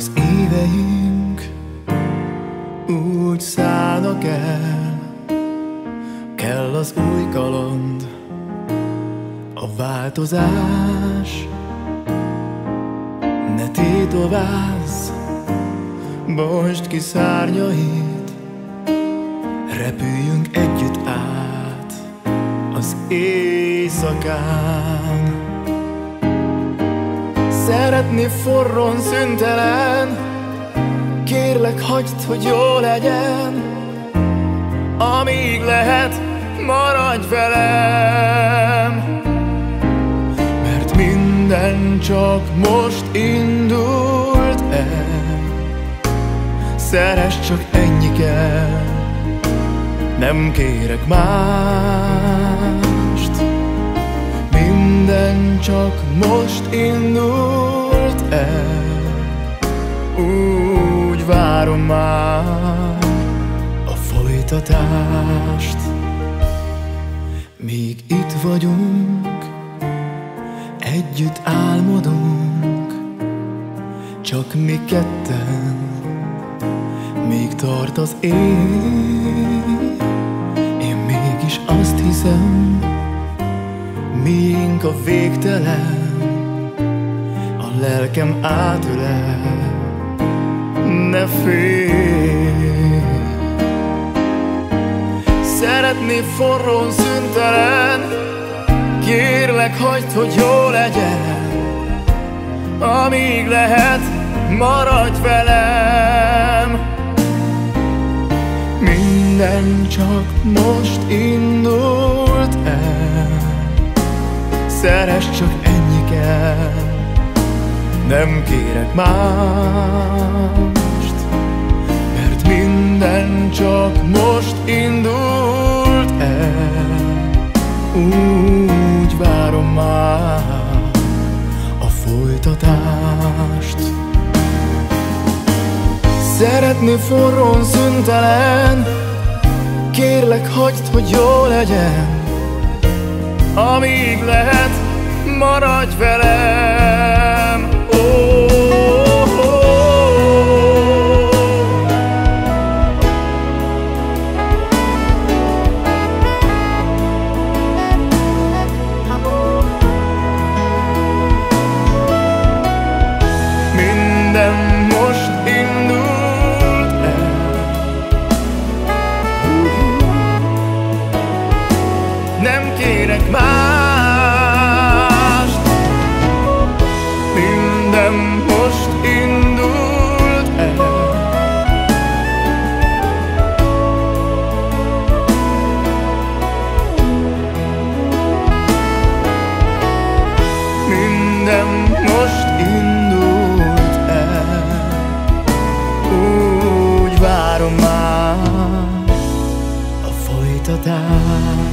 Napjaink úgy szállnak el. Kell az új kaland, a változás. Ne tétovázz, bontsd ki szárnyait Repüljünk együtt át az éjszakán Szeretni forron szüntelen. Kérlek hagyd, hogy jó legyen. Amíg lehet, maradj velem. Mert minden csak most indult el. Szeres csak ennyi kell Nem kérek mást Csak most indult el. Úgy várom már a folytatást. Míg itt vagyunk, együtt álmodunk Csak mi ketten, még tart az éj Én mégis azt hiszem, miénk a végtelen A lelkem átölel, ne félj. Szeretni forrón szüntelen Kérlek hagyd, hogy jó legyen. Amíg lehet, maradj velem. Minden csak most indult el Szeres csak ennyi kell. Nem kérek mást Mert minden csak most indult el. Úgy várom már a folytatást. Szeretni forrón szüntelen Kérlek hagyd, hogy jó legyen Amíg lehet, maradj velem meg mást. Minden most indult el. Minden most indult el. Úgy várom már a folytatást.